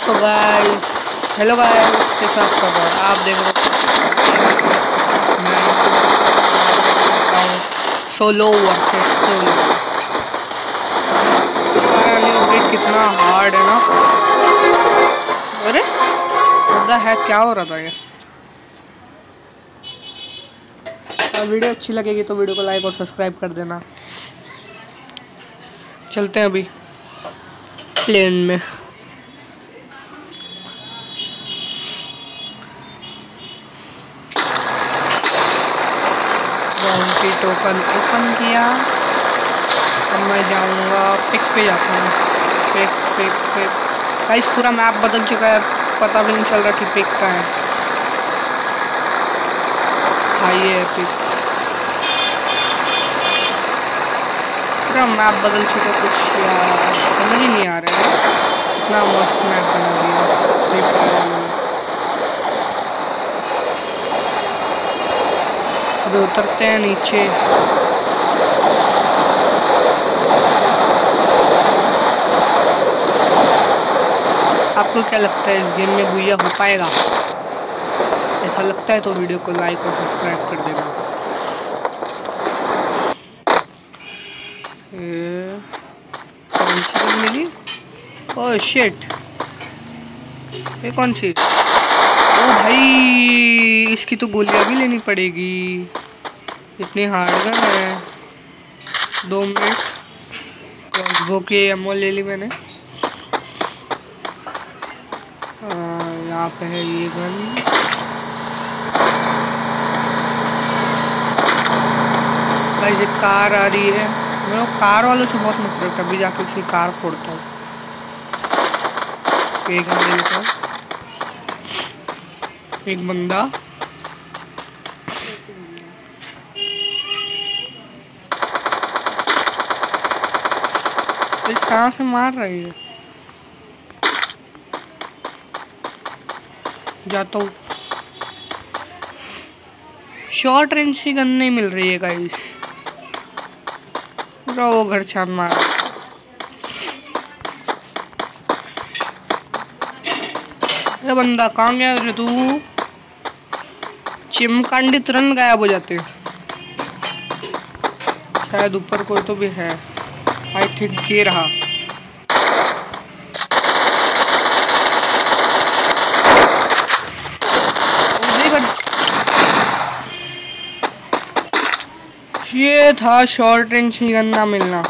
So guys hello guys कैसे आप सब आप देख रहे हो सोलो वर्सेस कितना हार्ड है ना? अरे पता है क्या हो रहा था ये? वीडियो अच्छी लगेगी तो वीडियो को लाइक और सब्सक्राइब कर देना। चलते हैं अभी प्लेन में। टोकन ओपन किया। अब मैं जाऊँगा पिक पे जाता हूँ। पिक पिक पिक गाइस पूरा मैप बदल चुका है। पता भी नहीं चल रहा कि पिक का है। हाँ ये है पिक पूरा मैप बदल चुका है कुछ समझ ही नहीं आ रहा है। इतना मस्त मैप बना दिया। फ्री फायर अभी उतरते हैं नीचे। आपको क्या लगता है इस गेम में बुया हो पाएगा? ऐसा लगता है तो वीडियो को लाइक और सब्सक्राइब कर देना। कौन सी मिली? ओह शिट ये कौन सी? ओ भाई, इसकी तो गोलियाँ भी लेनी पड़ेगी। इतनी हार्ड गन है। दो मिनट क्रॉसबो की एमओ ले ली मैंने। यहाँ पे है ये गन भाई, ये कार आ रही है। मेरे कार वालों से बहुत नफरत है अभी जाके उसकी कार फोड़ता हूँ। एक बंदा। कहाँ से मार रही है जाता हूँ शॉर्ट रेंज की गन नहीं मिल रही है गाइस पूरा वो घर छान मार। अरे बंदा कहाँ गया रे तू? चिमकांडी तुरंत गायब हो जाते। शायद ऊपर कोई तो भी है। आई थिंक ये रहा। ये था शॉर्ट रेंज ही ना मिलना।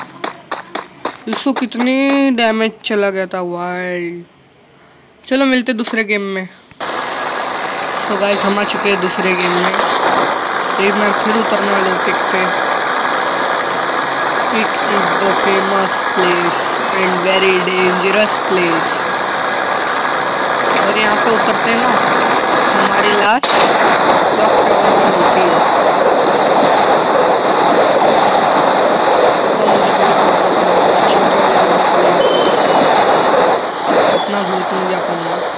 इसको कितनी डैमेज चला गया था वाई चलो, मिलते दूसरे गेम में। सो गाइस हम आ चुके हैं दूसरे गेम में। एक मैं फिर उतरने वाले पिक पे। Peak is the famous place and very dangerous place और यहाँ पे उतरते हैं ना, हमारी लाश इतना दूर तो नहीं जा पाऊँगा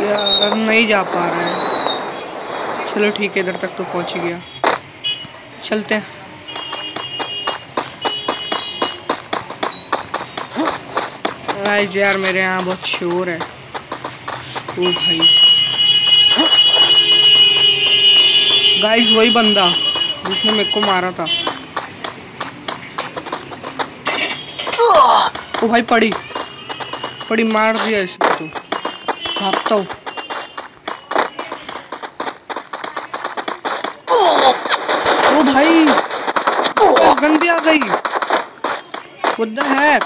यार नहीं जा पा रहे हैं। चलो ठीक है, इधर तक तो पहुँच गया। चलते हैं। गाइस यार, मेरे यहाँ बहुत शोर है। ओ भाई। गाइस वही बंदा जिसने मेरे को मारा था। ओ भाई, पड़ी। पड़ी, मार दिया इसने तो। भागता हूँ। ओ भाई गंदी आ गई। What the heck?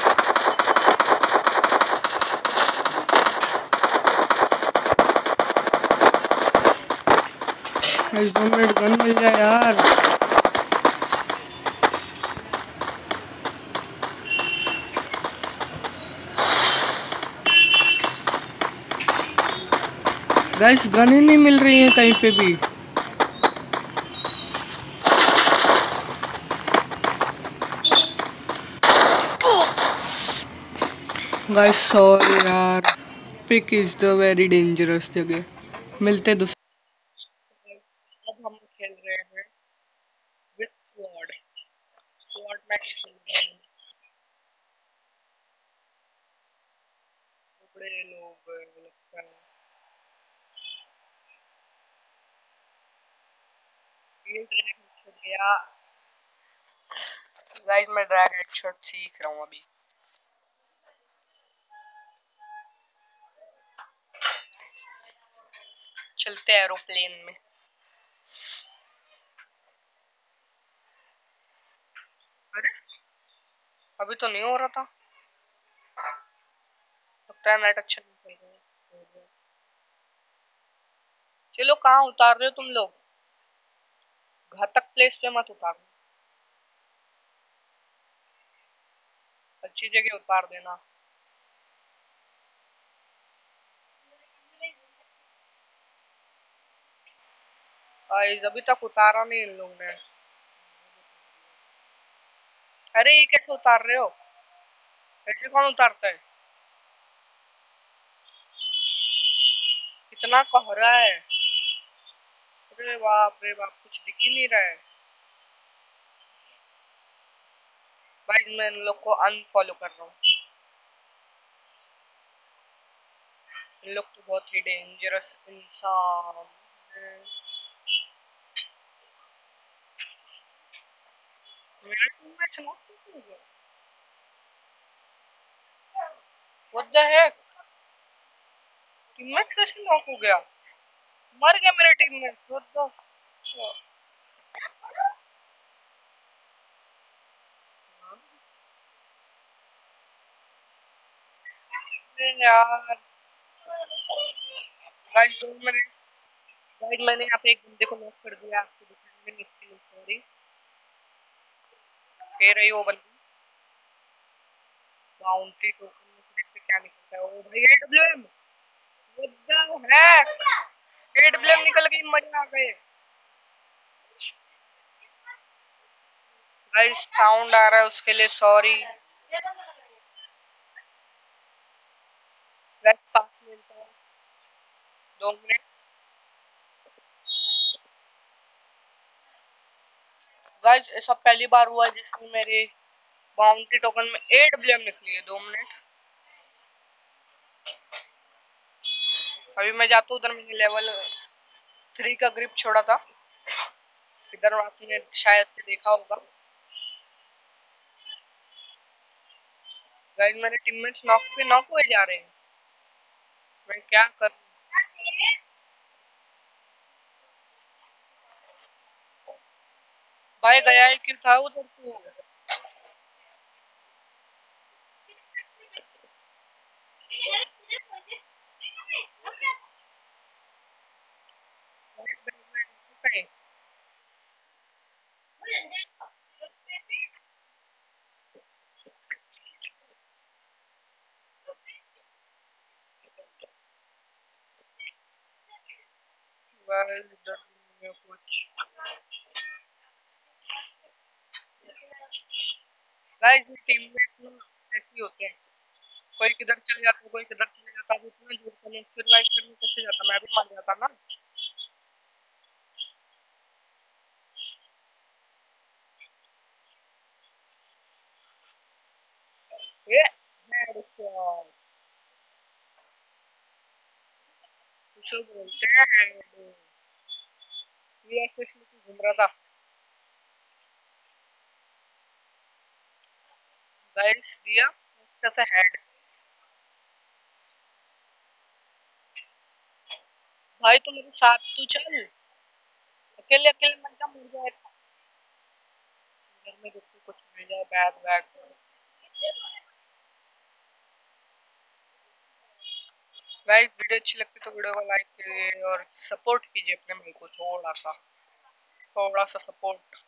दो मिनट गन मिल जाए यार। गाइस गन ही नहीं मिल रही है कहीं पे भी। गाइस सॉरी यार। Peak is the very dangerous जगह। मिलते दूसरे अब हम खेल रहे हैं विद स्क्वाड स्क्वाड मैच खेल रहे हैं। बड़े लोग लगता है। ड्रैग गया। गाइस मैं ड्रैग हेडशॉट सीख रहा हूँ अभी। चलते एरोप्लेन में। अरे, अभी तो नहीं हो रहा था। लगता है नेट अच्छा चलो कहाँ उतार रहे हो तुम लोग? घातक प्लेस पे मत उतार। अच्छी जगह उतार देना। गाइस अभी तक उतारा नहीं इन लोगों ने। अरे, ये कैसे उतार रहे हो? ऐसे कौन उतारता है? कितना कोहरा है। अरे बाप रे बाप, कुछ दिख ही नहीं रहा है। भाई, मैं इन लोग को अनफॉलो कर रहा हूँ। इन लोग तो बहुत ही डेंजरस इंसान व्हाट द हेक टीममेट कैसे नॉक हो गया मर गया मेरा टीममेट यार। गाइस दो मिनट। गाइस मैंने यहाँ पे एक बंदे को नॉक कर दिया। आपको दिखाने में सॉरी कह रही वो बंदी? बाउंड्री टोकन में क्या निकलता है? ओ भाई AWM what the heck AWM निकल गई, मज़ा आ गए। गाइस साउंड आ रहा है उसके लिए सॉरी गाइस पास मिलता है। दो मिनट गाइस ऐसा पहली बार हुआ जिसमें मेरे बाउंड्री टोकन में एट ब्लेम निकली है, दो मिनट। अभी मैं जाता हूँ, उधर मैंने लेवल थ्री का ग्रिप छोड़ा था। इधर आपने शायद से देखा होगा। गाइस मेरे टीममेट्स नॉक पे नॉक हुए जा रहे हैं। मैं क्या कर भाई गया ही क्यों था उधर तू। कुछ गाइस टीममेट ना ऐसे होते हैं। कोई किधर चले जाता कोई किधर चले जाता अब इतना दूर से मैं सरवाइव करने कैसे जाता मैं भी मर जाता ना। ये हेडशॉट उसे बोलते हैं, ये ऐसे घूम रहा था। गाइस दिया कैसा हेड भाई तू मेरे साथ, तू चल। अकेले अकेले मत जा, मर जाएगा घर में देखो कुछ मिल जाए बैग बैग गाइस वीडियो अच्छी लगती तो वीडियो को लाइक कीजिए और सपोर्ट कीजिए अपने भाई को थोड़ा सा। थोड़ा सा सपोर्ट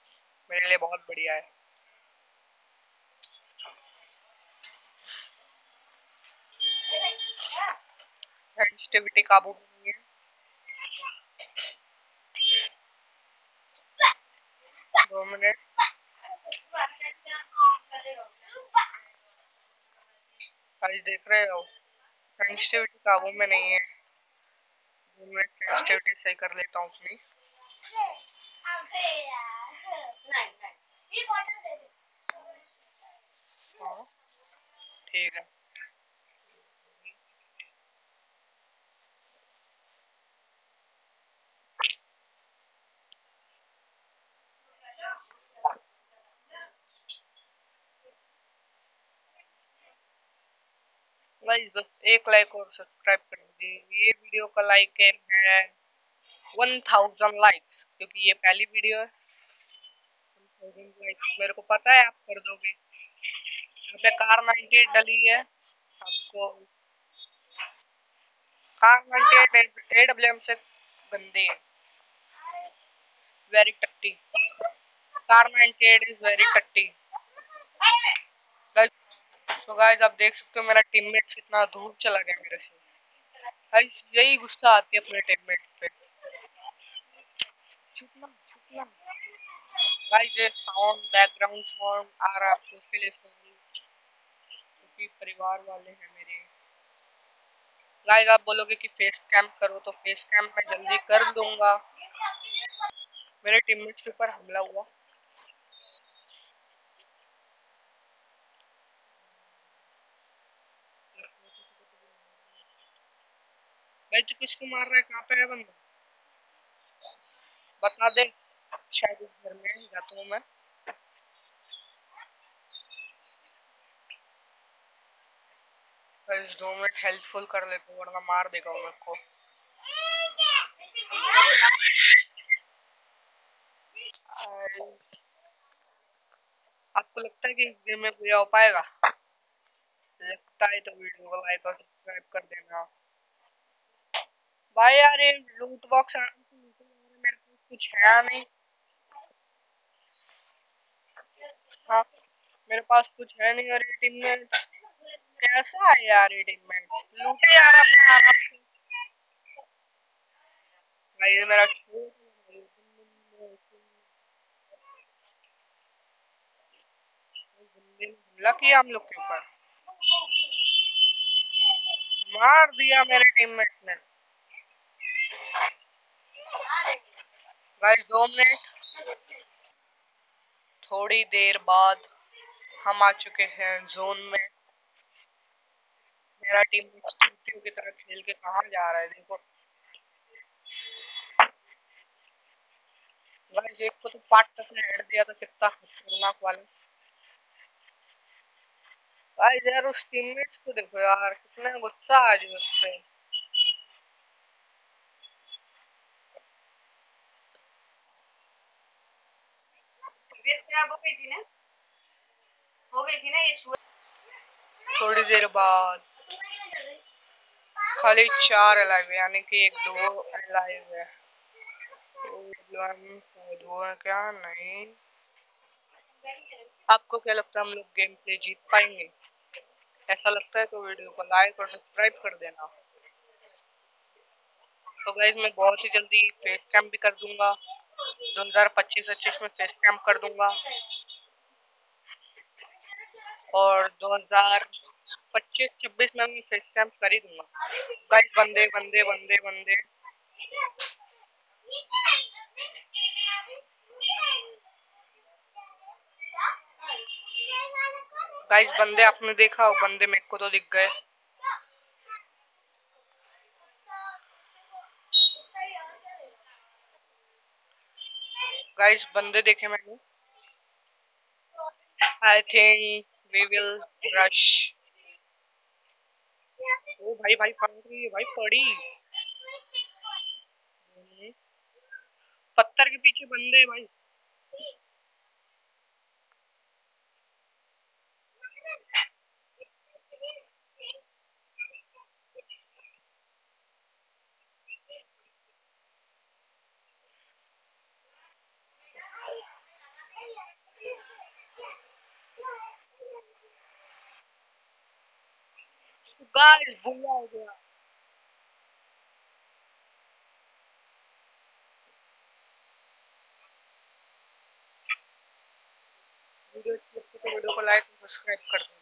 मेरे लिए बहुत बढ़िया है। सेंसिटिविटी काबू में नहीं है। दो मिनट। आज देख रहे हो। सेंसिटिविटी काबू में नहीं है। दो मिनट सेंसिटिविटी सही कर लेता हूँ अपनी। हाँ, ठीक है। गाइस बस एक लाइक और सब्सक्राइब कर दीजिए। ये वीडियो का लाइक है वन थाउज़ेंड लाइक्स क्योंकि ये पहली वीडियो है। मेरे को पता है आप कर दोगे। यहाँ पे कार 98 डली है। आपको कार 98 एडब्ल्यूएम से गंदी है। वेरी टट्टी कार 98 इज़ वेरी टट्टी तो गाइस आप देख सकते हो मेरा टीममेट कितना दूर चला गया मेरे से। गाइस यही गुस्सा आती है अपने टीममेट्स पे। छुपना छुपना। गाइस ये साउंड बैकग्राउंड साउंड आ रहा है आपको, उसके लिए सॉरी क्योंकि परिवार वाले हैं मेरे। गाइस आप बोलोगे कि फेस कैम करो तो फेस कैम मैं जल्दी कर दूँगा। मेरे टीममेट्स के ऊपर हमला हुआ। भाई तू किसको मार रहा है, कहाँ पे है बंदा? बता दे, शायद इस घर में जाता हूँ मैं। इस दो मिनट हेल्पफुल कर लेते हूँ, वरना मार देगा मेरे को। आपको लगता है कि इस गेम में कोई आ पाएगा? लगता है तो वीडियो को लाइक और सब्सक्राइब कर देना। भाई यार ये लूट बॉक्स मेरे पास कुछ है नहीं। हाँ मेरे पास कुछ है नहीं और ये टीम में कैसा है यार ये टीम में? लूटे यार अपना आराम से। भाई ये मेरा किया हम लोग के ऊपर। मार दिया मेरे टीममेट्स ने। दो मिनट। थोड़ी देर बाद हम आ चुके हैं जोन में। मेरा टीम की तरह खेल के कहा जा रहा है, देखो। एक को तो पार्ट तक ने हेड दिया तो कितना खतरनाक वाला। गाइस यार, उस टीममेट्स को देखो यार, कितना गुस्सा आ जाए उस पे। खराब हो गई थी ना? हो गई थी ना ये थोड़ी देर बाद। खाली चार अलाइव है, यानी कि एक दो अलाइव है। दो क्या नहीं? आपको क्या लगता है हम लोग गेम प्ले जीत पाएँगे? ऐसा लगता है तो वीडियो को लाइक और सब्सक्राइब कर देना। तो गाइज़ मैं बहुत ही जल्दी फेस कैम भी कर दूँगा। 2025-25 में फेस कैम कर दूँगा। और 2025-26 में मैं फेस कैम कर ही दूँगा। गाइस बंदे बंदे बंदे बंदे गाइस बंदे आपने देखा हो बंदे मेरे को तो दिख गए। गाइस बंदे देखे मैंने। I think we will rush ओ भाई भाई पड़ रही है, भाई पड़ी पत्थर के पीछे बंदे भाई। गाइस भूला हो गया वीडियो को लाइक सब्सक्राइब कर देना